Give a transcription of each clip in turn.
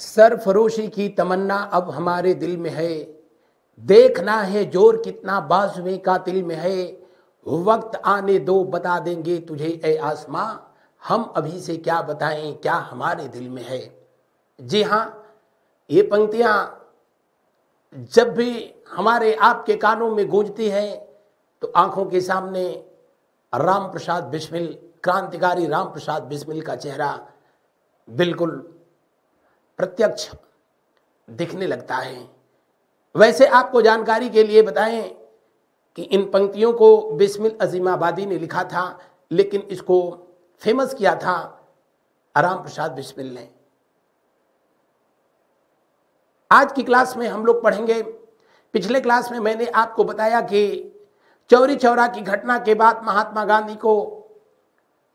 सरफरोशी की तमन्ना अब हमारे दिल में है। देखना है ज़ोर कितना बाजुए का दिल में है। वक्त आने दो बता देंगे तुझे, ए आसमां। हम अभी से क्या बताएँ, क्या हमारे दिल में है। जी हाँ ये पंक्तियाँ जब भी हमारे आपके कानों में गूंजती हैं तो आँखों के सामने राम प्रसाद बिस्मिल, क्रांतिकारी राम प्रसाद बिस्मिल का चेहरा बिल्कुल प्रत्यक्ष दिखने लगता है। वैसे आपको जानकारी के लिए बताएँ कि इन पंक्तियों को बिस्मिल अजीमाबादी ने लिखा था, लेकिन इसको फ़ेमस किया था राम प्रसाद बिस्मिल ने। आज की क्लास में हम लोग पढ़ेंगे। पिछले क्लास में मैंने आपको बताया कि चौरी चौरा की घटना के बाद महात्मा गांधी को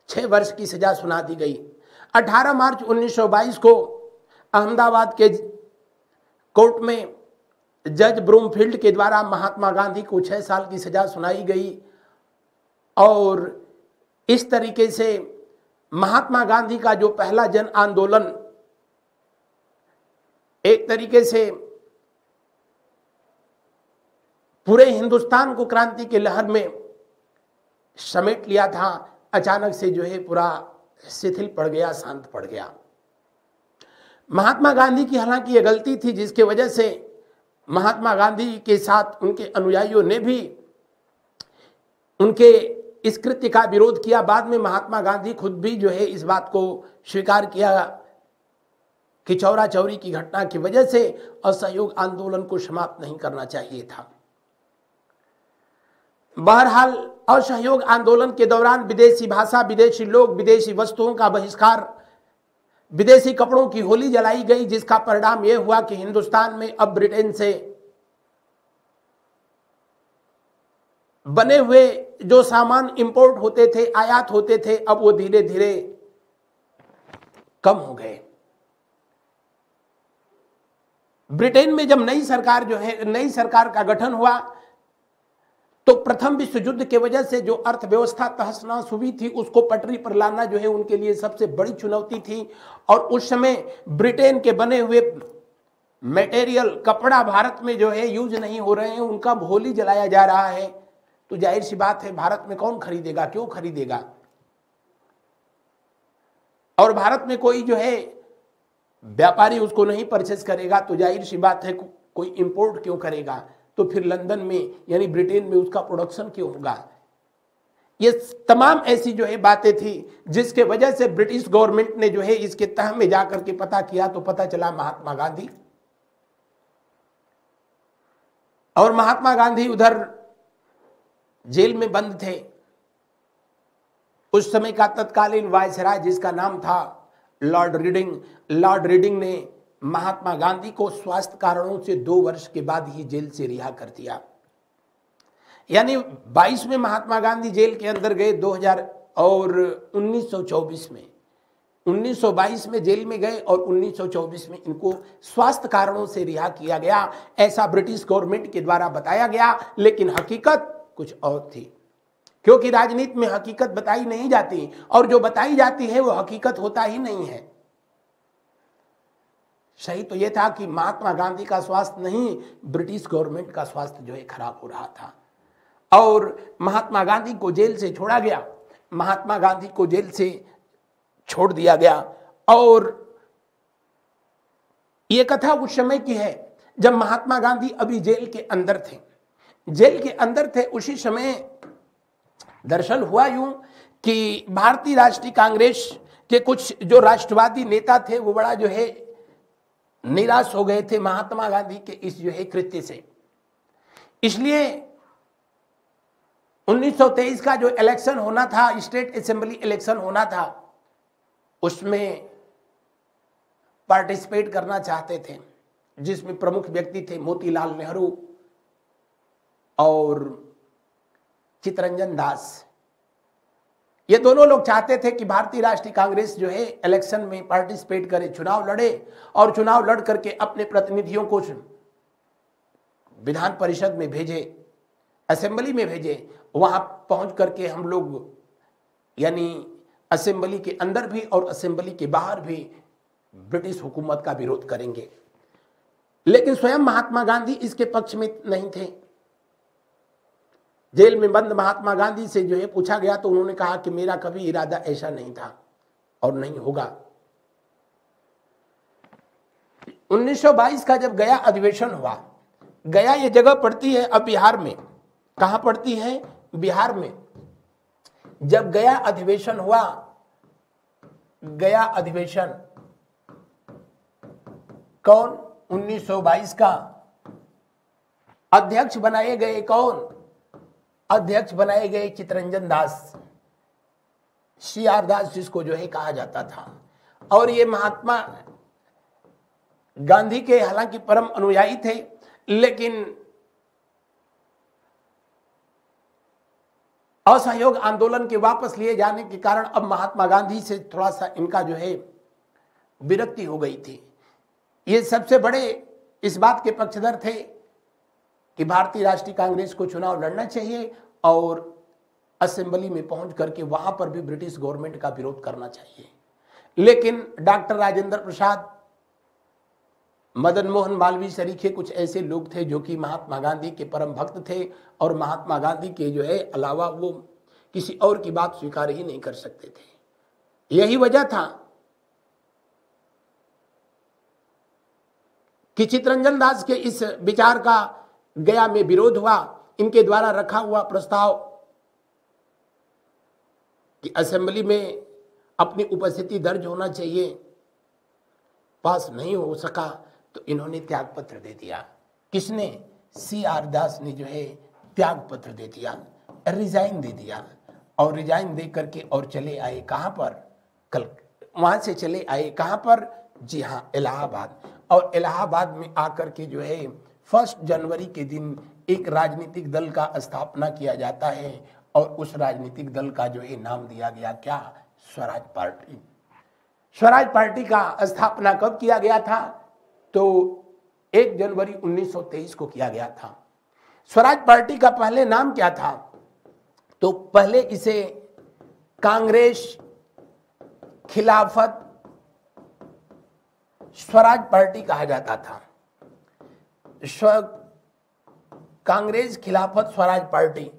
छह वर्ष की सजा सुना दी गई। 18 मार्च 1922 को अहमदाबाद के कोर्ट में जज ब्रूमफील्ड के द्वारा महात्मा गांधी को छह साल की सजा सुनाई गई और इस तरीके से महात्मा गांधी का जो पहला जन आंदोलन, एक तरीके से पूरे हिंदुस्तान को क्रांति के लहर में समेट लिया था, अचानक से जो है पूरा शिथिल पड़ गया, शांत पड़ गया। महात्मा गांधी की हालाँकि यह गलती थी, जिसके वजह से महात्मा गांधी के साथ उनके अनुयायियों ने भी उनके इस कृत्य का विरोध किया। बाद में महात्मा गांधी खुद भी जो है इस बात को स्वीकार किया कि चौरा चौरी की घटना की वजह से असहयोग आंदोलन को समाप्त नहीं करना चाहिए था। बहरहाल, असहयोग आंदोलन के दौरान विदेशी भाषा, विदेशी लोग, विदेशी वस्तुओं का बहिष्कार विदेशी कपड़ों की होली जलाई गई, जिसका परिणाम यह हुआ कि हिंदुस्तान में अब ब्रिटेन से बने हुए जो सामान इंपोर्ट होते थे, आयात होते थे, अब वो धीरे धीरे कम हो गए। ब्रिटेन में जब नई सरकार जो है, नई सरकार का गठन हुआ तो प्रथम विश्व युद्ध के वजह से जो अर्थव्यवस्था तहस नहस हुई थी उसको पटरी पर लाना जो है उनके लिए सबसे बड़ी चुनौती थी। और उस समय ब्रिटेन के बने हुए मटेरियल कपड़ा भारत में जो है यूज़ नहीं हो रहे हैं उनका होली जलाया जा रहा है। तो ज़ाहिर सी बात है भारत में कौन खरीदेगा क्यों खरीदेगा? और भारत में कोई जो है व्यापारी उसको नहीं परचेस करेगा तो ज़ाहिर सी बात है को, कोई इंपोर्ट क्यों करेगा? तो फिर लंदन में, यानी ब्रिटेन में उसका प्रोडक्शन क्यों होगा? ये तमाम ऐसी जो है बातें थी, जिसके वजह से ब्रिटिश गवर्नमेंट ने जो है इसके तह में जाकर के पता किया तो पता चला महात्मा गांधी। और महात्मा गांधी उधर जेल में बंद थे। उस समय का तत्कालीन वायसराय जिसका नाम था लॉर्ड रीडिंग लॉर्ड रीडिंग ने महात्मा गांधी को स्वास्थ्य कारणों से दो वर्ष के बाद ही जेल से रिहा कर दिया। यानी 22 में महात्मा गांधी जेल के अंदर गए 2000 और 1924 में। 1922 में जेल में गए और 1924 में इनको स्वास्थ्य कारणों से रिहा किया गया। ऐसा ब्रिटिश गवर्नमेंट के द्वारा बताया गया, लेकिन हकीकत कुछ और थी। क्योंकि राजनीति में हकीकत बताई नहीं जाती, और जो बताई जाती है, वो हकीकत होता ही नहीं है। सही तो यह था कि महात्मा गांधी का स्वास्थ्य नहीं, ब्रिटिश गवर्नमेंट का स्वास्थ्य जो है खराब हो रहा था। और महात्मा गांधी को जेल से छोड़ा गया, महात्मा गांधी को जेल से छोड़ दिया गया। और यह कथा उस समय की है जब महात्मा गांधी अभी जेल के अंदर थे। जेल के अंदर थे, उसी समय दरअसल हुआ यूँ कि भारतीय राष्ट्रीय कांग्रेस के कुछ जो राष्ट्रवादी नेता थे, वो बड़ा जो है निराश हो गए थे महात्मा गांधी के इस जो है कृत्य से। इसलिए 1923 का जो इलेक्शन होना था स्टेट असेंबली इलेक्शन होना था, उसमें पार्टिसिपेट करना चाहते थे, जिसमें प्रमुख व्यक्ति थे मोतीलाल नेहरू और चितरंजन दास। ये दोनों लोग चाहते थे कि भारतीय राष्ट्रीय कांग्रेस जो है इलेक्शन में पार्टिसिपेट करे, चुनाव लड़े और चुनाव लड़ करके अपने प्रतिनिधियों को विधान परिषद में भेजे असेंबली में भेजे, वहाँ पहुँच करके हम लोग, यानी असेंबली के अंदर भी और असेंबली के बाहर भी ब्रिटिश हुकूमत का विरोध करेंगे। लेकिन स्वयं महात्मा गांधी इसके पक्ष में नहीं थे। जेल में बंद महात्मा गांधी से जो है पूछा गया तो उन्होंने कहा कि मेरा कभी इरादा ऐसा नहीं था और नहीं होगा। 1922 का जब गया अधिवेशन हुआ, गया ये जगह पड़ती है अब बिहार में। कहा पड़ती है? बिहार में। जब गया अधिवेशन हुआ, गया अधिवेशन कौन? 1922 का। अध्यक्ष बनाए गए कौन? अध्यक्ष बनाए गए चितरंजन दास सी आर दास जिसको जो है कहा जाता था। और ये महात्मा गांधी के हालाँकि परम अनुयायी थे, लेकिन असहयोग आंदोलन के वापस लिए जाने के कारण अब महात्मा गांधी से थोड़ा सा इनका जो है विरक्ति हो गई थी। ये सबसे बड़े इस बात के पक्षधर थे कि भारतीय राष्ट्रीय कांग्रेस को चुनाव लड़ना चाहिए और असेंबली में पहुँच करके वहाँ पर भी ब्रिटिश गवर्नमेंट का विरोध करना चाहिए। लेकिन डॉक्टर राजेंद्र प्रसाद, मदन मोहन मालवीय सरीखे कुछ ऐसे लोग थे जो कि महात्मा गांधी के परम भक्त थे और महात्मा गांधी के जो है अलावा वो किसी और की बात स्वीकार ही नहीं कर सकते थे। यही वजह था कि चित्रंजन दास के इस विचार का गया में विरोध हुआ, इनके द्वारा रखा हुआ प्रस्ताव कि असेंबली में अपनी उपस्थिति दर्ज होना चाहिए। पास नहीं हो सका तो इन्होंने त्याग पत्र दे दिया। किसने? सी आर दास ने जो है त्याग पत्र दे दिया, रिजाइन दे दिया। और रिजाइन दे करके और चले आए कहाँ पर? कल, वहाँ से चले आए कहाँ पर? जी हाँ इलाहाबाद। और इलाहाबाद में आकर के जो है फ़र्स्ट जनवरी के दिन एक राजनीतिक दल का स्थापना किया जाता है और उस राजनीतिक दल का जो है नाम दिया गया क्या? स्वराज पार्टी। स्वराज पार्टी का स्थापना कब किया गया था? तो एक जनवरी 1923 को किया गया था। स्वराज पार्टी का पहले नाम क्या था? तो पहले इसे कांग्रेस खिलाफत स्वराज पार्टी कहा जाता था। कांग्रेस खिलाफत स्वराज पार्टी।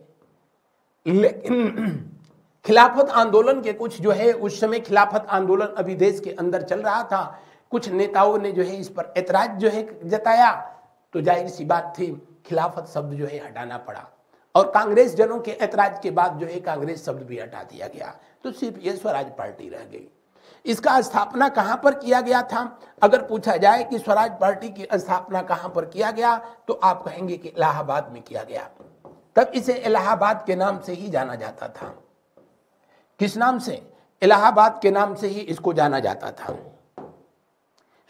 लेकिन खिलाफत आंदोलन के कुछ जो है, उस समय खिलाफत आंदोलन अभी देश के अंदर चल रहा था। कुछ नेताओं ने जो है, इस पर ऐतराज जो है, जताया। तो ज़ाहिर सी बात थी, खिलाफत शब्द जो है, हटाना पड़ा। और कांग्रेस जनों के ऐतराज के बाद जो है, कांग्रेस शब्द भी हटा दिया गया। तो सिर्फ़ ये स्वराज पार्टी रह गई। इसका स्थापना कहाँ पर किया गया था? अगर पूछा जाए कि स्वराज पार्टी की स्थापना कहाँ पर किया गया तो आप कहेंगे कि इलाहाबाद में किया गया। तब इसे इलाहाबाद के नाम से ही जाना जाता था। किस नाम से? इलाहाबाद के नाम से ही इसको जाना जाता था।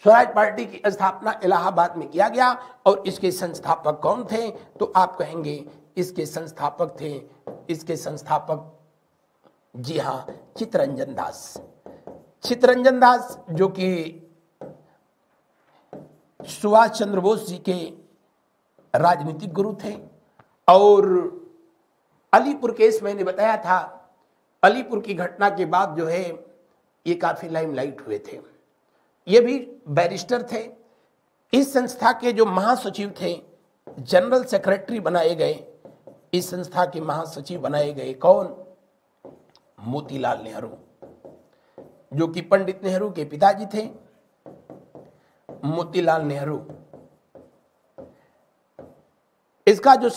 स्वराज पार्टी की स्थापना इलाहाबाद में किया गया, और इसके संस्थापक कौन थे? तो आप कहेंगे, इसके संस्थापक थे, इसके संस्थापक, जी हाँ चित्रंजन दास। चित्रंजन दास, जो कि सुभाष चंद्र बोस जी के राजनीतिक गुरु थे, और अलीपुर केस मैंने बताया था, अलीपुर की घटना के बाद जो है, ये काफ़ी लाइमलाइट हुए थे। ये भी बैरिस्टर थे। इस संस्था के जो महासचिव थे, जनरल सेक्रेटरी बनाए गए, इस संस्था के महासचिव बनाए गए कौन? मोतीलाल नेहरू। जो कि पंडित नेहरू के पिताजी थे, मोतीलाल नेहरू। इसका जो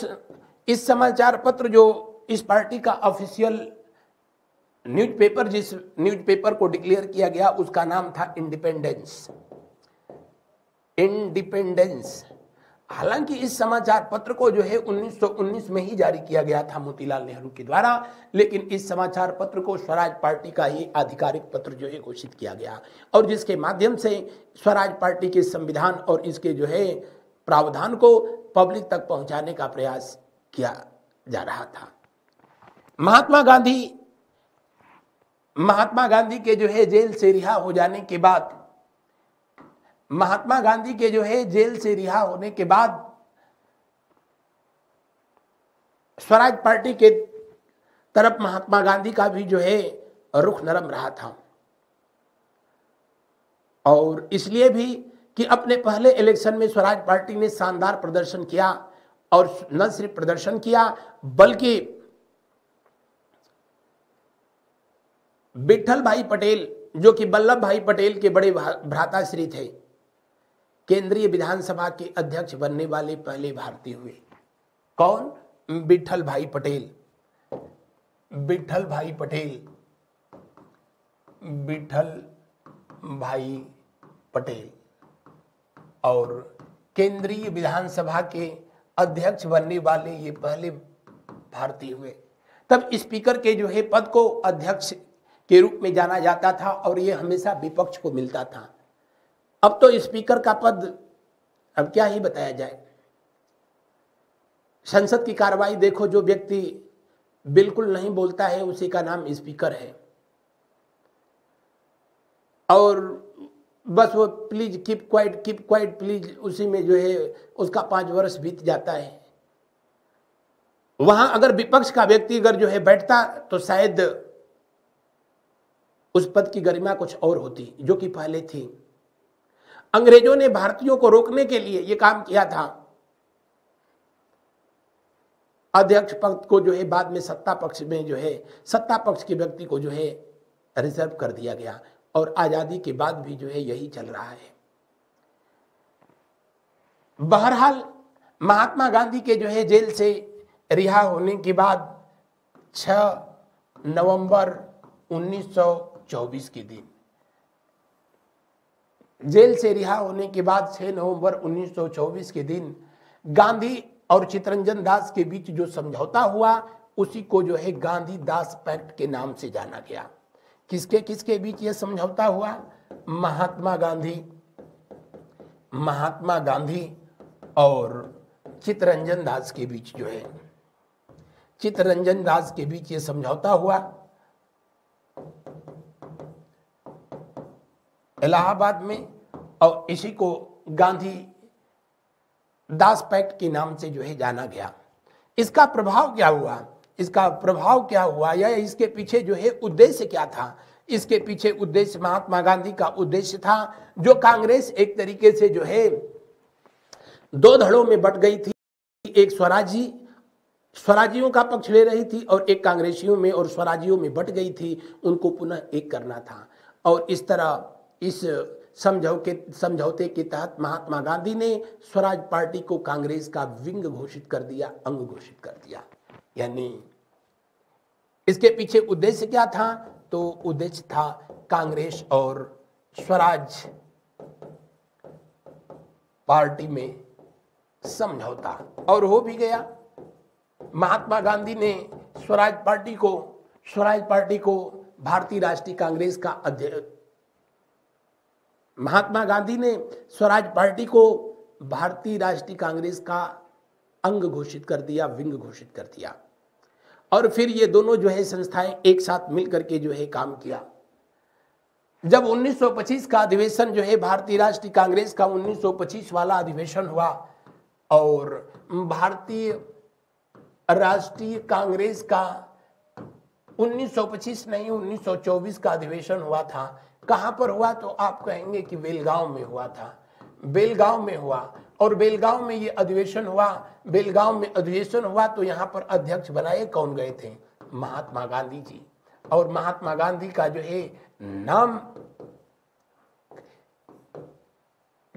इस समाचार पत्र जो इस पार्टी का ऑफिशियल न्यूज़पेपर, जिस न्यूज़पेपर को डिक्लेयर किया गया, उसका नाम था इंडिपेंडेंस। इंडिपेंडेंस। हालाँकि इस समाचार पत्र को जो है 1919 में ही जारी किया गया था मोतीलाल नेहरू के द्वारा, लेकिन इस समाचार पत्र को स्वराज पार्टी का ही आधिकारिक पत्र जो है घोषित किया गया। और जिसके माध्यम से स्वराज पार्टी के संविधान और इसके जो है प्रावधान को पब्लिक तक पहुँचाने का प्रयास किया जा रहा था। महात्मा गांधी महात्मा गांधी के जो है जेल से रिहा हो जाने के बाद महात्मा गांधी के जो है जेल से रिहा होने के बाद स्वराज पार्टी के तरफ़ महात्मा गांधी का भी जो है रुख नरम रहा था। और इसलिए भी कि अपने पहले इलेक्शन में स्वराज पार्टी ने शानदार प्रदर्शन किया और न सिर्फ़ प्रदर्शन किया, बल्कि विठल भाई पटेल, जो कि वल्लभ भाई पटेल के बड़े भ्राताश्री थे केंद्रीय विधानसभा के अध्यक्ष बनने वाले पहले भारतीय हुए। कौन? विठल भाई पटेल। विठल भाई पटेल। विठल भाई पटेल। और केंद्रीय विधानसभा के अध्यक्ष बनने वाले ये पहले भारतीय हुए। तब स्पीकर के जो है पद को अध्यक्ष के रूप में जाना जाता था और ये हमेशा विपक्ष को मिलता था। अब तो स्पीकर का पद अब क्या ही बताया जाए। संसद की कार्रवाई देखो, जो व्यक्ति बिल्कुल नहीं बोलता है, उसी का नाम स्पीकर है। और बस वो please keep quiet keep quiet please उसी में जो है, उसका पाँच वर्ष बीत जाता है। वहाँ अगर विपक्ष का व्यक्ति अगर जो है बैठता तो शायद उस पद की गरिमा कुछ और होती, जो कि पहले थी। अंग्रेज़ों ने भारतीयों को रोकने के लिए यह काम किया था। अध्यक्ष पद को जो है बाद में सत्ता पक्ष में जो है, सत्ता पक्ष के व्यक्ति को जो है रिज़र्व कर दिया गया और आज़ादी के बाद भी जो है यही चल रहा है। बहरहाल, महात्मा गांधी के जो है जेल से रिहा होने के बाद 6 नवंबर 1924 के दिन जेल से रिहा होने के बाद 6 नवंबर 1924 के दिन गांधी और चितरंजन दास के बीच जो समझौता हुआ, उसी को जो है गांधी दास पैक्ट के नाम से जाना गया। किसके किसके बीच ये समझौता हुआ? महात्मा गांधी। महात्मा गांधी और चितरंजन दास के बीच जो है। चितरंजन दास के बीच ये समझौता हुआ। इलाहाबाद में, और इसी को गांधी दास पैक्ट के नाम से जो है जाना गया। इसका प्रभाव क्या हुआ? इसका प्रभाव क्या हुआ? या इसके पीछे जो है उद्देश्य क्या था? इसके पीछे उद्देश्य महात्मा गांधी का उद्देश्य था, जो कांग्रेस एक तरीके से जो है दो धड़ों में बट गई थी। एक स्वराजी, स्वराजियों का पक्ष ले रही थी और एक कांग्रेसियों में और स्वराजियों में बट गई थी। उनको पुनः एक करना था। और इस तरह इस समझौ के, समझौते के तहत महात्मा गांधी ने स्वराज पार्टी को कांग्रेस का विंग घोषित कर दिया, अंग घोषित कर दिया। यानी इसके पीछे उद्देश्य क्या था? तो उद्देश्य था कांग्रेस और स्वराज पार्टी में समझौता। और हो भी गया। महात्मा गांधी ने स्वराज पार्टी को, स्वराज पार्टी को भारतीय राष्ट्रीय कांग्रेस का अध्यक्ष महात्मा गांधी ने स्वराज पार्टी को भारतीय राष्ट्रीय कांग्रेस का अंग घोषित कर दिया, विंग घोषित कर दिया। और फिर ये दोनों जो है संस्थाएँ एक साथ मिलकर के जो है काम किया। जब 1925 का अधिवेशन जो है भारतीय राष्ट्रीय कांग्रेस का 1925 वाला अधिवेशन हुआ और भारतीय राष्ट्रीय कांग्रेस का 1925 नहीं 1924 का अधिवेशन हुआ था। कहाँ पर हुआ? तो आप कहेंगे कि बेलगांव में हुआ था। बेलगांव में हुआ। और बेलगांव में ये अधिवेशन हुआ। बेलगांव में अधिवेशन हुआ तो यहाँ पर अध्यक्ष बनाए कौन गए थे? महात्मा गांधी जी। और महात्मा गांधी का जो है नाम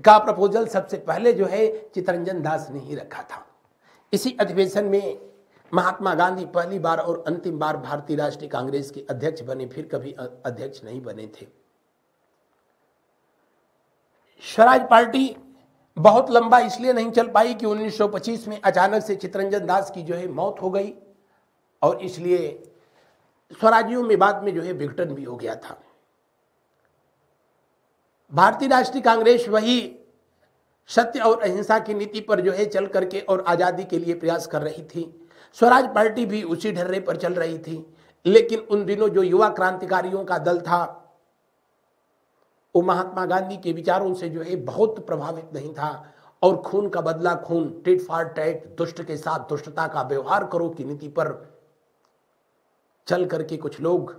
का प्रपोजल सबसे पहले जो है चितरंजन दास ने ही रखा था। इसी अधिवेशन में महात्मा गांधी पहली बार और अंतिम बार भारतीय राष्ट्रीय कांग्रेस के अध्यक्ष बने, फिर कभी अध्यक्ष नहीं बने थे। स्वराज पार्टी बहुत लंबा इसलिए नहीं चल पाई कि 1925 में अचानक से चितरंजन दास की जो है मौत हो गई और इसलिए स्वराजियों में बाद में जो है विघटन भी हो गया था। भारतीय राष्ट्रीय कांग्रेस वही सत्य और अहिंसा की नीति पर जो है चल करके और आज़ादी के लिए प्रयास कर रही थी। स्वराज पार्टी भी उसी ढर्रे पर चल रही थी। लेकिन उन दिनों जो युवा क्रांतिकारियों का दल था, वो महात्मा गांधी के विचारों से जो है बहुत प्रभावित नहीं था। और खून का बदला, खून टिट फार टैट दुष्ट के साथ दुष्टता का व्यवहार करो की नीति पर चल करके कुछ लोग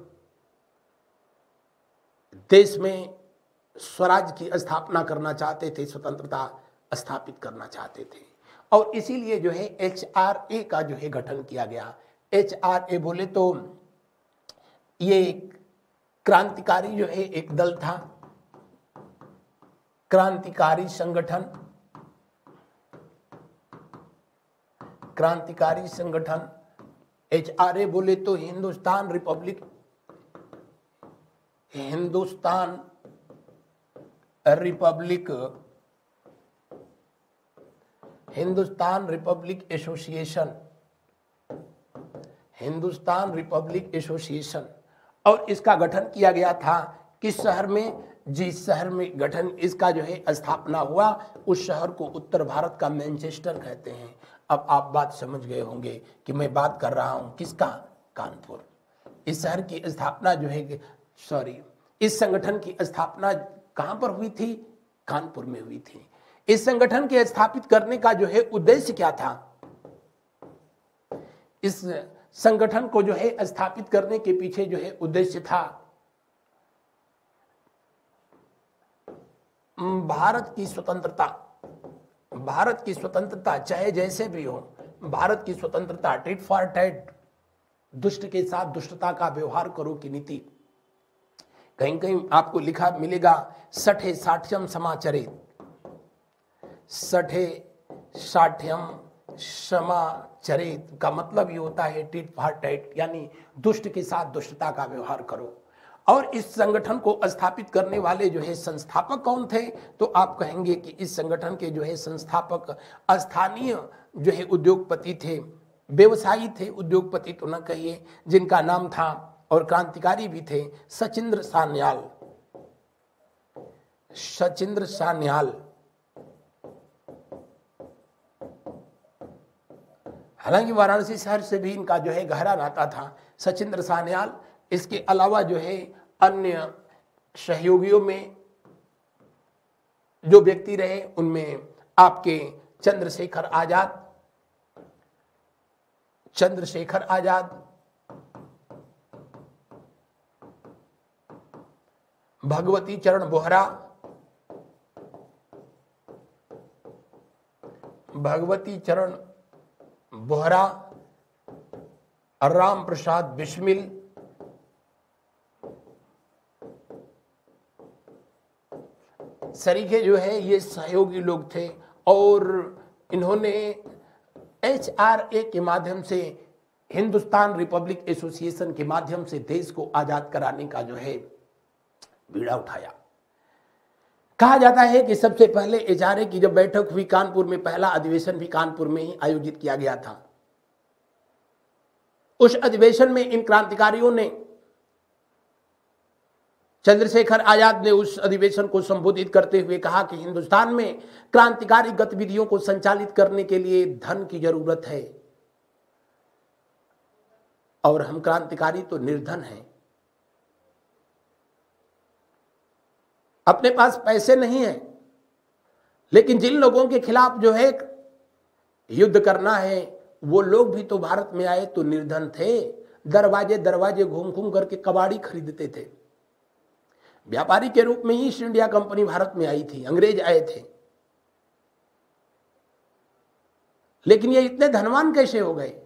देश में स्वराज की स्थापना करना चाहते थे, स्वतंत्रता स्थापित करना चाहते थे। और इसीलिए जो है एच आर ए का जो है गठन किया गया। एच आर ए बोले तो ये क्रांतिकारी जो है एक दल था। क्रांतिकारी संगठन। क्रांतिकारी संगठन। एच आर ए बोले तो Hindustan republic. Hindustan republic Hindustan republic association, Hindustan republic association. और इसका गठन किया गया था, किस शहर में? जिस शहर में गठन इसका जो है स्थापना हुआ, उस शहर को उत्तर भारत का मैनचेस्टर कहते हैं। अब आप बात समझ गए होंगे कि मैं बात कर रहा हूँ किसका? कानपुर। इस शहर की स्थापना जो है सॉरी इस संगठन की स्थापना कहाँ पर हुई थी? कानपुर में हुई थी। इस संगठन के स्थापित करने का जो है उद्देश्य क्या था? इस संगठन को जो है स्थापित करने के पीछे जो है उद्देश्य था। भारत की स्वतंत्रता, भारत की स्वतंत्रता चाहे जैसे भी हो, भारत की स्वतंत्रता टिट फॉर टेट, दुष्ट के साथ दुष्टता का व्यवहार करो की नीति। कहीं कहीं आपको लिखा मिलेगा, सठे साठ्यम समाचरित सठे साठ्यम क्षमा चरित का मतलब ये होता है टिट फॉर टेट यानी दुष्ट के साथ दुष्टता का व्यवहार करो। और इस संगठन को स्थापित करने वाले जो है संस्थापक कौन थे? तो आप कहेंगे कि इस संगठन के जो है संस्थापक स्थानीय जो है उद्योगपति थे, व्यवसायी थे, उद्योगपति तो न कहिए, जिनका नाम था और क्रांतिकारी भी थे, सचिंद्र सान्याल। सचिंद्र सान्याल हालाँकि वाराणसी शहर से भी इनका जो है गहरा नाता था। सचिंद्र सान्याल, इसके अलावा जो है अन्य सहयोगियों में जो व्यक्ति रहे, उनमें आपके चंद्रशेखर आज़ाद चंद्रशेखर आज़ाद, भगवती चरण बोहरा, भगवती चरण बोहरा राम प्रसाद बिस्मिल, सरीखे जो है, ये सहयोगी लोग थे और इन्होंने एच आर ए के माध्यम से, हिंदुस्तान रिपब्लिक एसोसिएशन के माध्यम से देश को आज़ाद कराने का जो है, बीड़ा उठाया। कहा जाता है कि सबसे पहले ए की जब बैठक हुई, कानपुर में पहला अधिवेशन भी कानपुर में ही आयोजित किया गया था। उस अधिवेशन में इन क्रांतिकारियों ने चंद्रशेखर आज़ाद ने उस अधिवेशन को संबोधित करते हुए कहा कि हिंदुस्तान में क्रांतिकारी गतिविधियों को संचालित करने के लिए धन की ज़रूरत है और हम क्रांतिकारी तो निर्धन हैं। अपने पास पैसे नहीं है। लेकिन जिन लोगों के खिलाफ जो है युद्ध करना है, वो लोग भी तो भारत में आए तो निर्धन थे। दरवाजे दरवाजे घूम घूम करके कबाड़ी खरीदते थे। व्यापारी के रूप में ही ईस्ट इंडिया कंपनी भारत में आई थी, अंग्रेज़ आए थे। लेकिन ये इतने धनवान कैसे हो गए?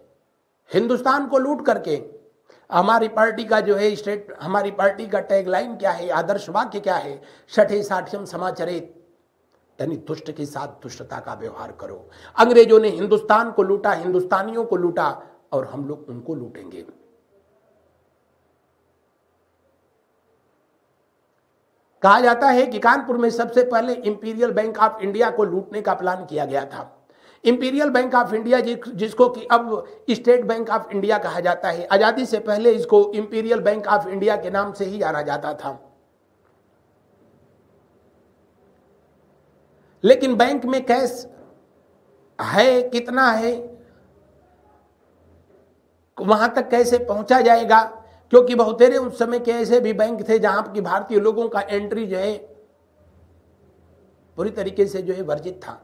हिंदुस्तान को लूट करके हमारी पार्टी का जो है स्टेट, हमारी पार्टी का टैगलाइन क्या है, आदर्श वाक्य क्या है? छठे साठियम समाचरित यानी दुष्ट के साथ दुष्टता का व्यवहार करो। अंग्रेज़ों ने हिंदुस्तान को लूटा, हिंदुस्तानियों को लूटा, और हम लोग उनको लूटेंगे। कहा जाता है कि कानपुर में सबसे पहले इंपीरियल बैंक ऑफ़ इंडिया को लूटने का प्लान किया गया था। इंपीरियल बैंक ऑफ़ इंडिया जिसको कि अब स्टेट बैंक ऑफ़ इंडिया कहा जाता है। आज़ादी से पहले इसको इंपीरियल बैंक ऑफ़ इंडिया के नाम से ही जाना जाता था। लेकिन बैंक में कैश है, कितना है, वहाँ तक कैसे पहुँचा जाएगा? क्योंकि बहुतेरे उस समय के ऐसे भी बैंक थे जहाँ की भारतीय लोगों का एंट्री जो है, पूरी तरीके से जो है वर्जित था।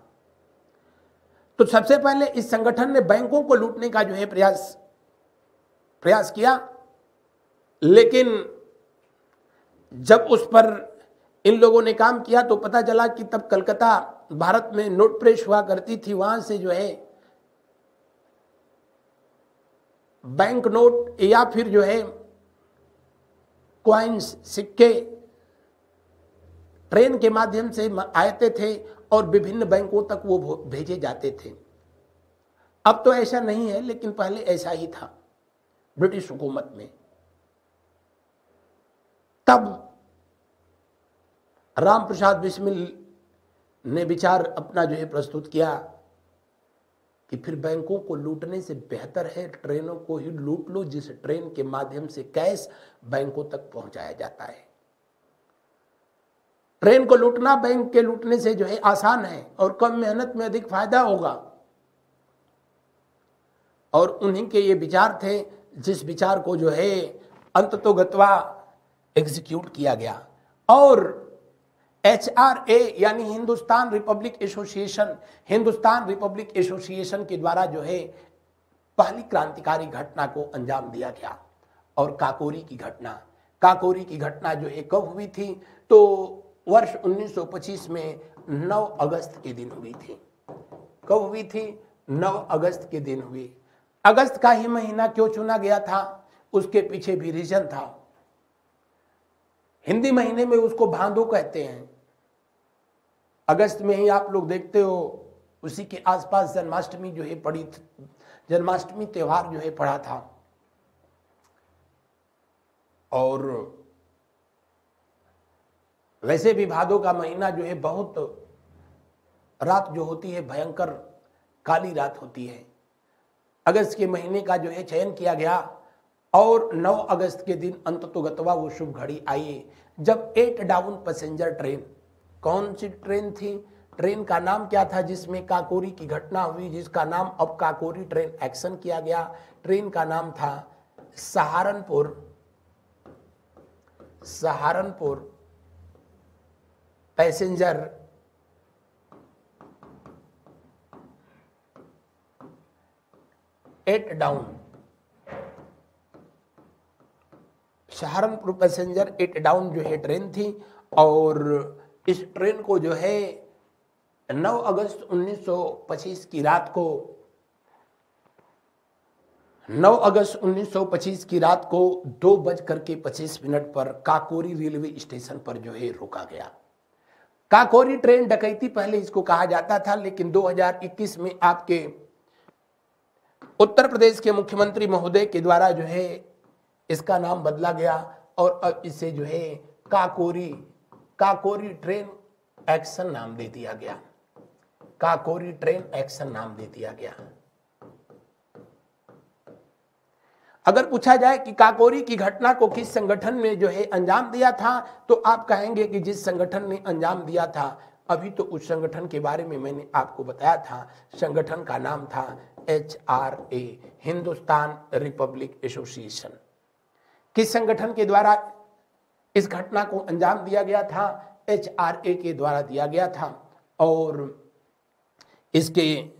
तो सबसे पहले इस संगठन ने बैंकों को लूटने का जो है प्रयास प्रयास किया। लेकिन जब उस पर इन लोगों ने काम किया तो पता चला कि तब कलकत्ता भारत में नोट प्रेस हुआ करती थी। वहाँ से जो है बैंक नोट या फिर जो है क्वाइंस, सिक्के ट्रेन के माध्यम से आते थे। और विभिन्न बैंकों तक वो भेजे जाते थे। अब तो ऐसा नहीं है, लेकिन पहले ऐसा ही था, ब्रिटिश हुकूमत में। तब राम प्रसाद बिस्मिल ने विचार अपना जो है प्रस्तुत किया कि फिर बैंकों को लूटने से बेहतर है, ट्रेनों को ही लूट लो, जिस ट्रेन के माध्यम से कैश बैंकों तक पहुँचाया जाता है। ट्रेन को लूटना बैंक के लूटने से जो है आसान है और कम मेहनत में अधिक फ़ायदा होगा। और उन्हीं के ये विचार थे, जिस विचार को जो है अंत तो गत्वा एग्जीक्यूट किया गया। और एच आर ए यानी Hindustan republic association, Hindustan republic association के द्वारा जो है पहली क्रांतिकारी घटना को अंजाम दिया गया और काकोरी की घटना। काकोरी की घटना जो है कब हुई थी? तो वर्ष 1925 में 9 अगस्त के दिन हुई थी। कब हुई थी? 9 अगस्त के दिन हुई। अगस्त का ही महीना क्यों चुना गया था? उसके पीछे भी रीजन था। हिंदी महीने में उसको भादो कहते हैं। अगस्त में ही आप लोग देखते हो, उसी के आसपास जन्माष्टमी जो है पड़ी जन्माष्टमी त्योहार जो है पड़ा था। और वैसे भी भादो का महीना जो है बहुत रात जो होती है भयंकर काली रात होती है। अगस्त के महीने का जो है चयन किया गया और 9 अगस्त के दिन अंत तो गतवा वो शुभ घड़ी आई जब एट डाउन पैसेंजर ट्रेन कौन सी ट्रेन थी? ट्रेन का नाम क्या था जिसमें काकोरी की घटना हुई, जिसका नाम अब काकोरी ट्रेन एक्शन किया गया। ट्रेन का नाम था Saharanpur. Saharanpur passenger. Eight down Saharanpur passenger eight down जो है ट्रेन थी और इस ट्रेन को जो है 9 अगस्त 1925 की रात को 9 अगस्त 1925 की रात को दो बज करके पच्चीस मिनट पर काकोरी रेलवे स्टेशन पर जो है रोका गया। काकोरी ट्रेन डकैती पहले इसको कहा जाता था, लेकिन 2021 में आपके उत्तर प्रदेश के मुख्यमंत्री महोदय के द्वारा जो है इसका नाम बदला गया और अब इसे जो है काकोरी काकोरी ट्रेन एक्शन नाम दे दिया गया। काकोरी ट्रेन एक्शन नाम दे दिया गया। अगर पूछा जाए कि काकोरी की घटना को किस संगठन ने जो है अंजाम दिया था तो आप कहेंगे कि जिस संगठन ने अंजाम दिया था, अभी तो उस संगठन के बारे में मैंने आपको बताया था। संगठन का नाम था H R A Hindustan republic association. किस संगठन के द्वारा इस घटना को अंजाम दिया गया था? एच आर ए के द्वारा दिया गया था। और इसके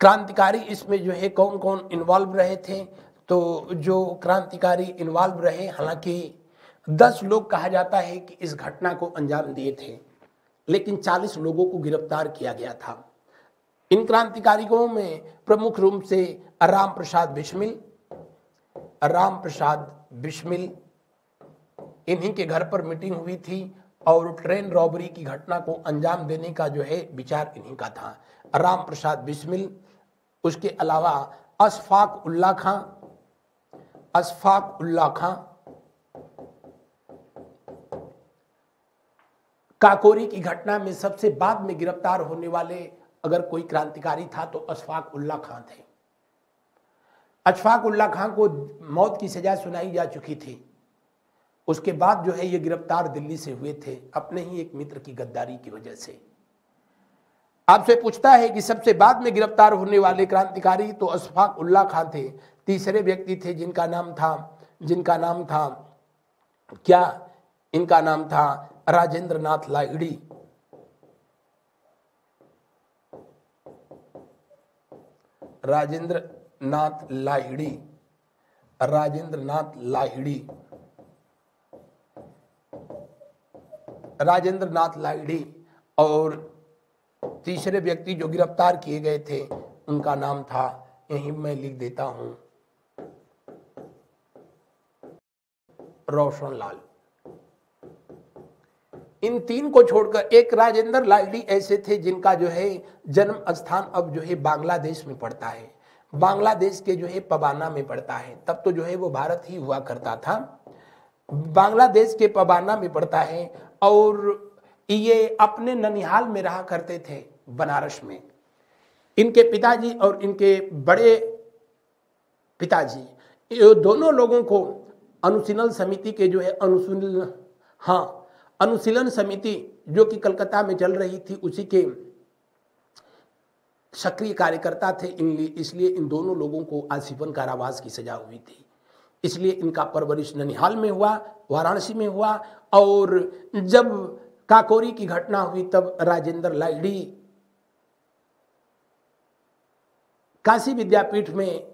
क्रांतिकारी इसमें जो है कौन कौन इन्वॉल्व रहे थे? तो जो क्रांतिकारी इन्वॉल्व रहे, हालाँकि दस लोग कहा जाता है कि इस घटना को अंजाम दिए थे, लेकिन चालीस लोगों को गिरफ़्तार किया गया था। इन क्रांतिकारियों में प्रमुख रूप से राम प्रसाद बिस्मिल राम प्रसाद बिस्मिल इन्हीं के घर पर मीटिंग हुई थी और ट्रेन रॉबरी की घटना को अंजाम देने का जो है विचार इन्हीं का था। राम प्रसाद बिस्मिल उसके अलावा अशफाक उल्ला खां अशफाक उल्ला खां, काकोरी की घटना में सबसे बाद में गिरफ़्तार होने वाले अगर कोई क्रांतिकारी था तो अशफाक उल्ला खां थे। अशफाक उल्ला खां को मौत की सजा सुनाई जा चुकी थी। उसके बाद जो है ये गिरफ़्तार दिल्ली से हुए थे, अपने ही एक मित्र की गद्दारी की वजह से। आपसे पूछता है कि सबसे बाद में गिरफ़्तार होने वाले क्रांतिकारी तो अशफाक उल्ला खां थे। तीसरे व्यक्ति थे जिनका नाम था, जिनका नाम था, क्या इनका नाम था? राजेंद्र नाथ लाहिड़ी। राजेंद्र नाथ लाहिड़ी। राजेंद्र नाथ लाहिड़ी। राजेंद्र नाथ लाइडी और तीसरे व्यक्ति जो गिरफ़्तार किए गए थे, उनका नाम था, यही मैं लिख देता हूँ। रोशन लाल। इन तीन को छोड़कर एक राजेंद्र लाइडी ऐसे थे जिनका जो है जन्म स्थान अब जो है बांग्लादेश में पड़ता है। बांग्लादेश के जो है पबाना में पड़ता है। तब तो जो है वो भारत ही हुआ करता था। बांग्लादेश के पबाना में पड़ता है और ये अपने ननिहाल में रहा करते थे बनारस में। इनके पिताजी और इनके बड़े पिताजी दोनों लोगों को अनुशीलन समिति के जो है अनुशीलन हाँ अनुशीलन समिति जो कि कलकत्ता में चल रही थी, उसी के सक्रिय कार्यकर्ता थे। इसलिए इन दोनों लोगों को आजीवन कारावास की सजा हुई थी। इसलिए इनका परवरिश ननिहाल में हुआ, वाराणसी में हुआ और जब काकोरी की घटना हुई तब राजेंद्र लाइडी काशी विद्यापीठ में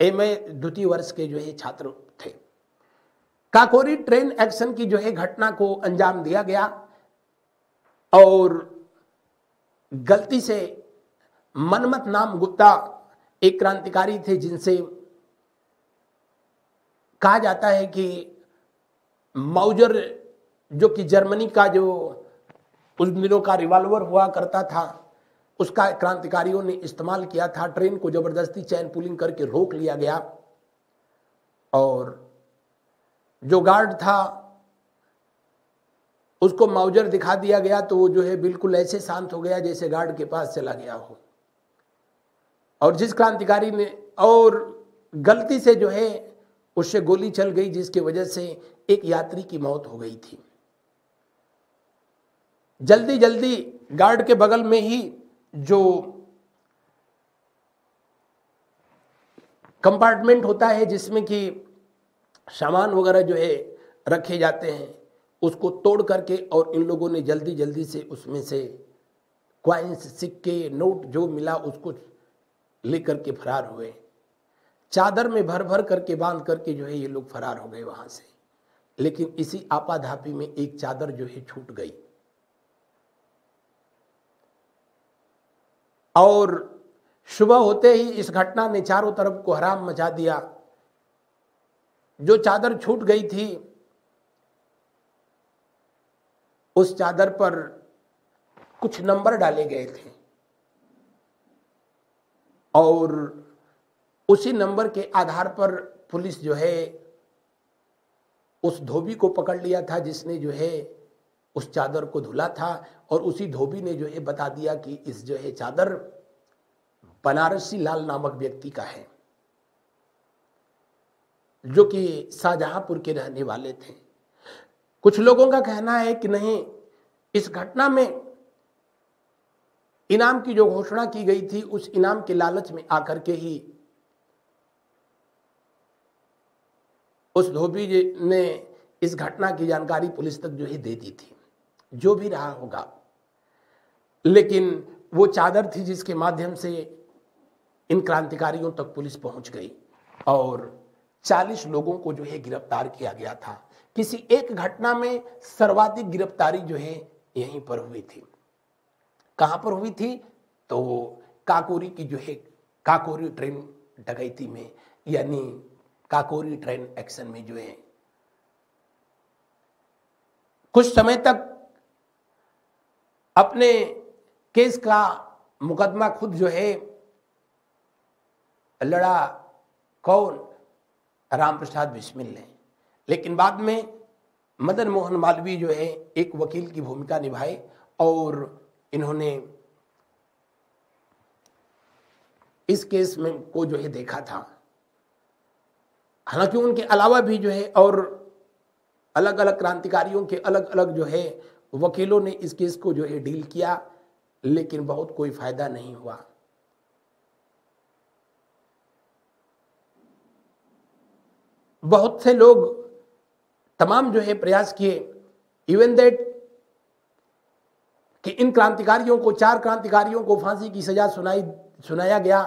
एम ए द्वितीय वर्ष के जो है छात्र थे। काकोरी ट्रेन एक्शन की जो है घटना को अंजाम दिया गया और गलती से मनमत नाम गुप्ता एक क्रांतिकारी थे जिनसे कहा जाता है कि माउजर जो कि जर्मनी का जो उस दिनों का रिवॉल्वर हुआ करता था, उसका क्रांतिकारियों ने इस्तेमाल किया था। ट्रेन को ज़बरदस्ती चैन पुलिंग करके रोक लिया गया। और जो गार्ड था, उसको माउजर दिखा दिया गया तो वो जो है बिल्कुल ऐसे शांत हो गया जैसे गार्ड के पास चला गया हो। और जिस क्रांतिकारी ने और गलती से जो है, उससे गोली चल गई जिसकी वजह से एक यात्री की मौत हो गई थी। जल्दी जल्दी गार्ड के बगल में ही जो कंपार्टमेंट होता है, जिसमें कि सामान वगैरह जो है रखे जाते हैं, उसको तोड़ करके और इन लोगों ने जल्दी जल्दी से उसमें से क्वाइंस सिक्के नोट जो मिला, उसको लेकर के फरार हुए। चादर में भर भर करके, बाँध करके जो है ये लोग फरार हो गए वहाँ से। लेकिन इसी आपाधापी में एक चादर जो है छूट गई। और सुबह होते ही इस घटना ने चारों तरफ़ को हराम मचा दिया। जो चादर छूट गई थी, उस चादर पर कुछ नंबर डाले गए थे और उसी नंबर के आधार पर पुलिस जो है, उस धोबी को पकड़ लिया था जिसने जो है उस चादर को धुला था और उसी धोबी ने जो है बता दिया कि इस जो है चादर बनारसी लाल नामक व्यक्ति का है, जो कि शाहजहांपुर के रहने वाले थे। कुछ लोगों का कहना है कि नहीं, इस घटना में इनाम की जो घोषणा की गई थी, उस इनाम के लालच में आकर के ही उस धोबी ने इस घटना की जानकारी पुलिस तक जो है दे दी थी। जो भी रहा होगा। लेकिन वो चादर थी जिसके माध्यम से इन क्रांतिकारियों तक पुलिस पहुँच गई और 40 लोगों को जो है गिरफ़्तार किया गया था। किसी एक घटना में सर्वाधिक गिरफ्तारी जो है यहीं पर हुई थी। कहाँ पर हुई थी? तो काकोरी की जो है काकोरी ट्रेन डकैती में, यानी काकोरी ट्रेन एक्शन में जो है। कुछ समय तक अपने केस का मुकदमा खुद जो है, लड़ा कौन? राम प्रसाद बिस्मिल ने। लेकिन बाद में मदन मोहन मालवीय जो है, एक वकील की भूमिका निभाई और इन्होंने इस केस में को जो है देखा था। हालाँकि उनके अलावा भी जो है और अलग अलग क्रांतिकारियों के अलग अलग जो है वकीलों ने इस केस को जो है डील किया, लेकिन बहुत कोई फ़ायदा नहीं हुआ। बहुत से लोग तमाम जो है प्रयास किए इवन दैट कि इन क्रांतिकारियों को, चार क्रांतिकारियों को फांसी की सजा सुनाई, सुनाया गया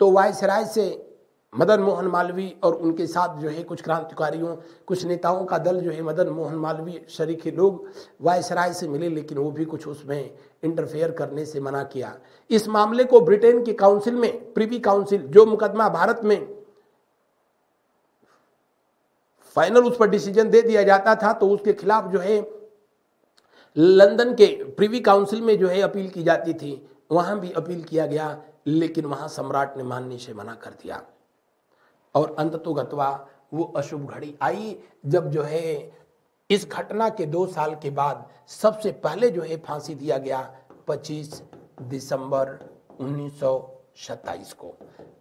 तो वायसराय से मदन मोहन मालवी और उनके साथ जो है कुछ क्रांतिकारियों, कुछ नेताओं का दल जो है मदन मोहन मालवीय, शरीके लोग वायसराय से मिले, लेकिन वो भी कुछ उसमें इंटरफेयर करने से मना किया। इस मामले को ब्रिटेन की काउंसिल में, प्रीवी काउंसिल, जो मुकदमा भारत में फाइनल उस पर डिसीज़न दे दिया जाता था तो उसके खिलाफ जो है लंदन के प्रीवी काउंसिल में जो है अपील की जाती थी। वहाँ भी अपील किया गया, लेकिन वहाँ सम्राट ने मानने से मना कर दिया। और अंत तो गतवा वो अशुभ घड़ी आई। जब जो है, इस घटना के दो साल के बाद सबसे पहले जो है फांसी दिया गया 25 दिसंबर 1927 को।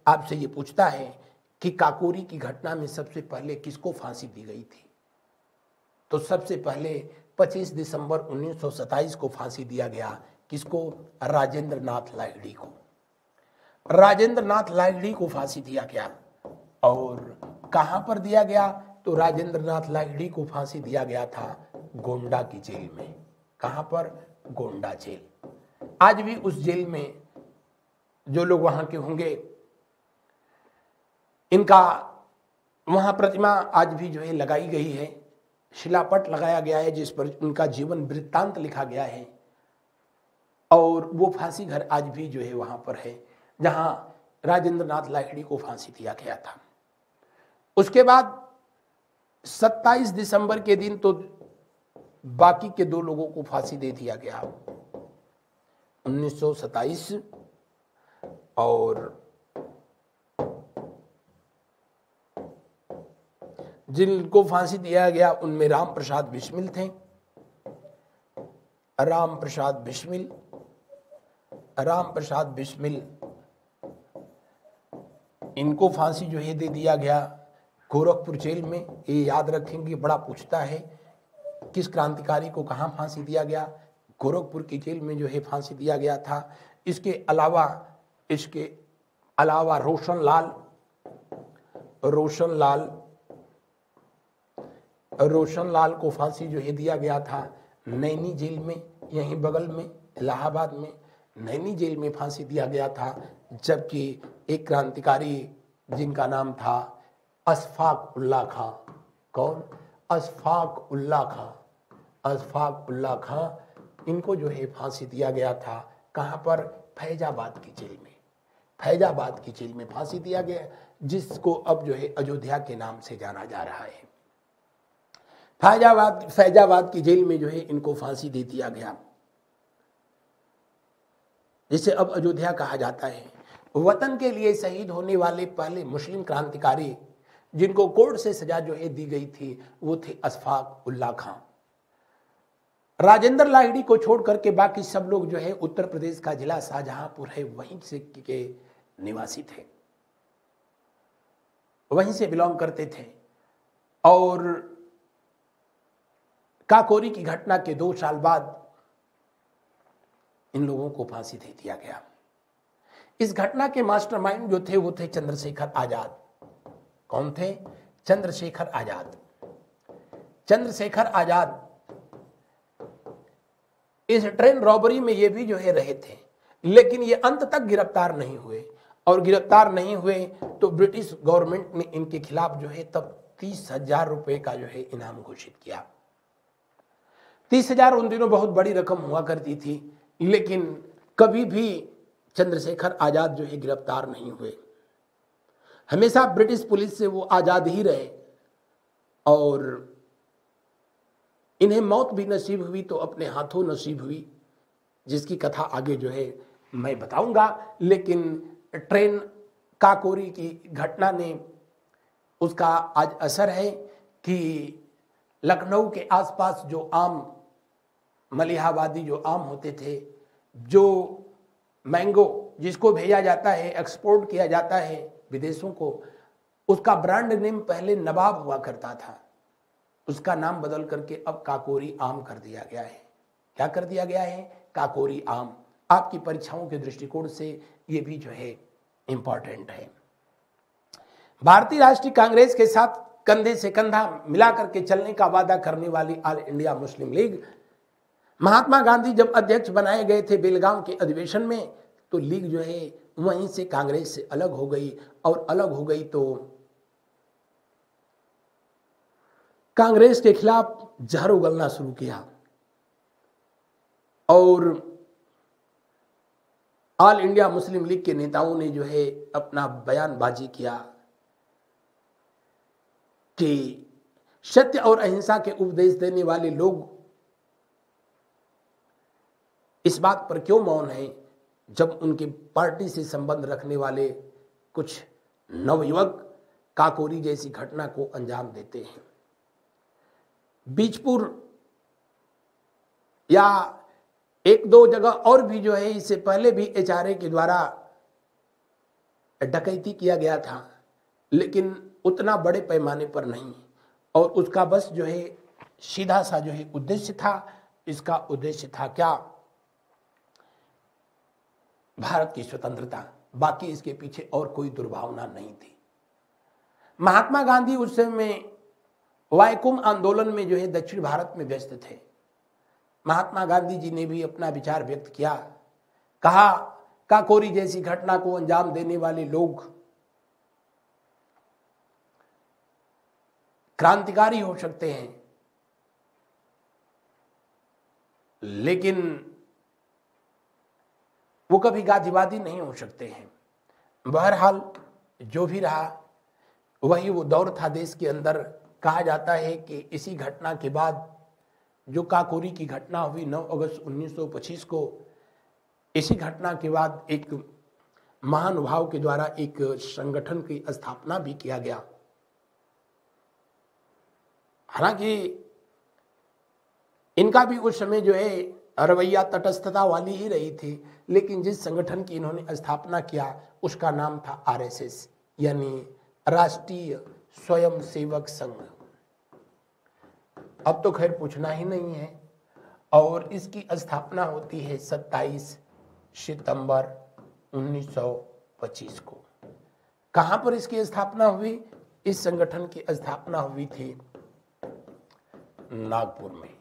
आपसे ये पूछता है कि काकोरी की घटना में सबसे पहले किसको फांसी दी गई थी? तो सबसे पहले 25 दिसंबर 1927 को फांसी दिया गया किसको? राजेंद्र नाथ लाइडी को। राजेंद्र नाथ लाइडी को फांसी दिया गया। और कहाँ पर दिया गया? तो राजेंद्र नाथ लाहिड़ी को फांसी दिया गया था गोंडा की जेल में। कहाँ पर? गोंडा जेल। आज भी उस जेल में जो लोग वहाँ के होंगे, इनका वहाँ प्रतिमा आज भी जो है लगाई गई है। शिलापट लगाया गया है, जिस पर उनका जीवन वृत्तांत लिखा गया है। और वो फांसी घर आज भी जो है वहाँ पर है, जहाँ राजेंद्र नाथ लाहिड़ी को फांसी दिया गया था। उसके बाद 27 दिसंबर के दिन तो बाकी के दो लोगों को फांसी दे दिया गया। 1927 और जिनको फांसी दिया गया, उनमें राम प्रसाद बिस्मिल थे। राम प्रसाद बिस्मिल राम प्रसाद बिस्मिल, इनको फांसी जो है दे दिया गया। गोरखपुर जेल में ये याद रखेंगे, बड़ा पूछता है, किस क्रांतिकारी को कहाँ फांसी दिया गया? गोरखपुर की जेल में जो है फांसी दिया गया था। इसके अलावा इसके अलावा रोशन लाल रोशन लाल रोशन लाल को फांसी जो है दिया गया था। नैनी जेल में, यहीं बगल में, इलाहाबाद में, नैनी जेल में फांसी दिया गया था, जबकि एक क्रांतिकारी जिनका नाम था अशफाक उल्ला खां। कौन? अशफाक उल्ला खां। अशफाक उल्ला खां, इनको जो है फांसी दिया गया था, कहाँ पर? फैजाबाद की जेल में। फैजाबाद की जेल में फांसी दिया गया, जिसको अब जो है अयोध्या के नाम से जाना जा रहा है। फैजाबाद फैजाबाद की जेल में जो है इनको फांसी दे दिया गया। जिसे अब अयोध्या कहा जाता है। वतन के लिए शहीद होने वाले पहले मुस्लिम क्रांतिकारी जिनको कोर्ट से सजा जो है दी गई थी, वो थे अशफाक उल्ला खां। राजेंद्र लाहिड़ी को छोड़ करके बाकी सब लोग जो है उत्तर प्रदेश का जिला शाहजहांपुर है, वहीं से के निवासी थे। वहीं से बिलोंग करते थे। और काकोरी की घटना के दो साल बाद इन लोगों को फांसी दे दिया गया। इस घटना के मास्टरमाइंड जो थे, वो थे चंद्रशेखर आज़ाद। कौन थे? चंद्रशेखर आज़ाद। चंद्रशेखर आज़ाद इस ट्रेन रॉबरी में ये भी जो है रहे थे, लेकिन ये अंत तक गिरफ़्तार नहीं हुए। और गिरफ़्तार नहीं हुए तो ब्रिटिश गवर्नमेंट ने इनके खिलाफ जो है तब तीस हज़ार रुपए का जो है इनाम घोषित किया। तीस हज़ार उन दिनों बहुत बड़ी रकम हुआ करती थी, लेकिन कभी भी चंद्रशेखर आज़ाद जो है गिरफ़्तार नहीं हुए। हमेशा ब्रिटिश पुलिस से वो आज़ाद ही रहे और इन्हें मौत भी नसीब हुई तो अपने हाथों नसीब हुई, जिसकी कथा आगे जो है मैं बताऊँगा। लेकिन ट्रेन काकोरी की घटना ने उसका आज असर है कि लखनऊ के आसपास जो आम, मलिहाबादी जो आम होते थे, जो मैंगो जिसको भेजा जाता है, एक्सपोर्ट किया जाता है विदेशों को, उसका ब्रांड नेम पहले नवाब हुआ करता था। उसका नाम बदल करके अब काकोरी आम कर दिया गया है। क्या कर दिया गया है? काकोरी आम। आपकी परीक्षाओं के दृष्टिकोण से ये भी जो है इंपॉर्टेंट है। भारतीय राष्ट्रीय कांग्रेस के साथ कंधे से कंधा मिलाकर के चलने का वादा करने वाली All India Muslim League Mahatma Gandhi जब अध्यक्ष बनाए गए थे बेलगांव के अधिवेशन में तो लीग जो है वहीं से कांग्रेस से अलग हो गई और अलग हो गई तो कांग्रेस के खिलाफ जहर उगलना शुरू किया। और ऑल इंडिया मुस्लिम लीग के नेताओं ने जो है अपना बयानबाजी किया कि सत्य और अहिंसा के उपदेश देने वाले लोग इस बात पर क्यों मौन है? जब उनके पार्टी से संबंध रखने वाले कुछ नवयुवक काकोरी जैसी घटना को अंजाम देते हैं। बीजपुर या एक दो जगह और भी जो है, इससे पहले भी एचआरए के द्वारा डकैती किया गया था, लेकिन उतना बड़े पैमाने पर नहीं। और उसका बस जो है, सीधा सा जो है उद्देश्य था, इसका उद्देश्य था क्या? भारत की स्वतंत्रता, बाकी इसके पीछे और कोई दुर्भावना नहीं थी। महात्मा गांधी उस समय वायकुम आंदोलन में जो है दक्षिण भारत में व्यस्त थे। महात्मा गांधी जी ने भी अपना विचार व्यक्त किया। कहा, काकोरी जैसी घटना को अंजाम देने वाले लोग क्रांतिकारी हो सकते हैं। लेकिन वो कभी गांधीवादी नहीं हो सकते हैं। बहरहाल, जो भी रहा, वही वो दौर था देश के अंदर। कहा जाता है कि इसी घटना के बाद, जो काकोरी की घटना हुई 9 अगस्त 1925 को, इसी घटना के बाद एक महानुभाव के द्वारा एक संगठन की स्थापना भी किया गया। हालाँकि, इनका भी उस समय जो है, रवैया तटस्थता वाली ही रही थी। लेकिन जिस संगठन की इन्होंने स्थापना किया, उसका नाम था आरएसएस, यानी राष्ट्रीय स्वयं सेवक संघ। अब तो खैर पूछना ही नहीं है। और इसकी स्थापना होती है 27 सितंबर 1925 को। कहाँ पर इसकी स्थापना हुई? इस संगठन की स्थापना हुई थी नागपुर में।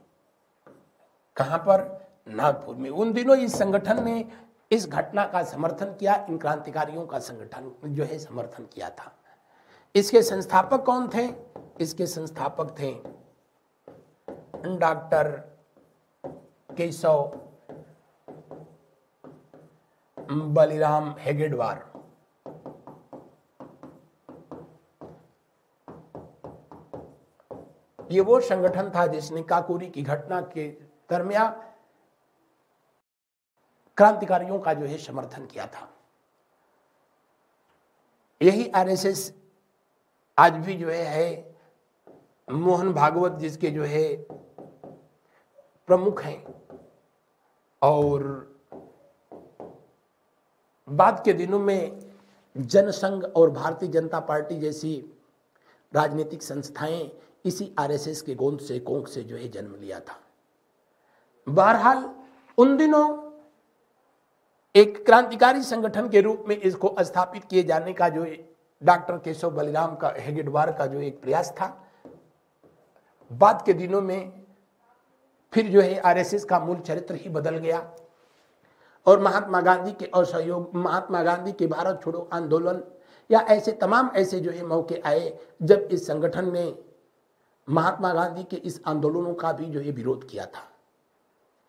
कहाँ पर? नागपुर में। उन दिनों इस संगठन ने इस घटना का समर्थन किया, इन क्रांतिकारियों का संगठन जो है समर्थन किया था। इसके संस्थापक कौन थे? इसके संस्थापक थे डॉक्टर केशव बलिराम हेगेडवार। ये वो संगठन था जिसने काकोरी की घटना के दरमियान क्रांतिकारियों का जो है समर्थन किया था। यही आरएसएस आज भी जो है, है मोहन भागवत जिसके जो है प्रमुख हैं। और बाद के दिनों में जनसंघ और भारतीय जनता पार्टी जैसी राजनीतिक संस्थाएँ इसी आरएसएस के गोंद से कोंक से जो है जन्म लिया था। बहरहाल उन दिनों एक क्रांतिकारी संगठन के रूप में इसको स्थापित किए जाने का जो डॉक्टर केशव बलिराम का हेगेडवार का जो एक प्रयास था, बाद के दिनों में फिर जो है आरएसएस का मूल चरित्र ही बदल गया। और महात्मा गांधी के असहयोग, महात्मा गांधी के भारत छोड़ो आंदोलन, या ऐसे तमाम ऐसे जो है मौके आए, जब इस संगठन ने महात्मा गांधी के इस आंदोलनों का भी जो है विरोध किया था।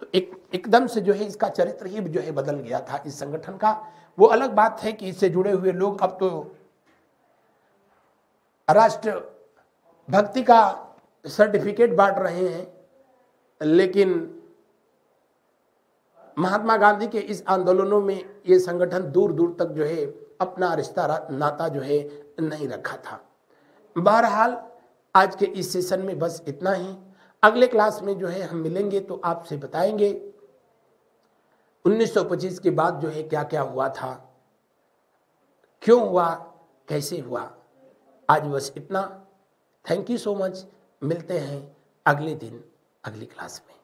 तो एक, एकदम से जो है इसका चरित्र ही जो है बदल गया था इस संगठन का। वो अलग बात है कि इससे जुड़े हुए लोग अब तो राष्ट्र भक्ति का सर्टिफिकेट बांट रहे हैं, लेकिन महात्मा गांधी के इस आंदोलनों में ये संगठन दूर दूर तक जो है अपना रिश्ता नाता जो है नहीं रखा था। बहरहाल, आज के इस सेशन में बस इतना ही। अगले क्लास में जो है हम मिलेंगे तो आपसे बताएँगे। 1925 के बाद जो है क्या क्या हुआ था? क्यों हुआ? कैसे हुआ? आज बस इतना। थैंक यू सो मच मिलते हैं अगले दिन, अगली क्लास में।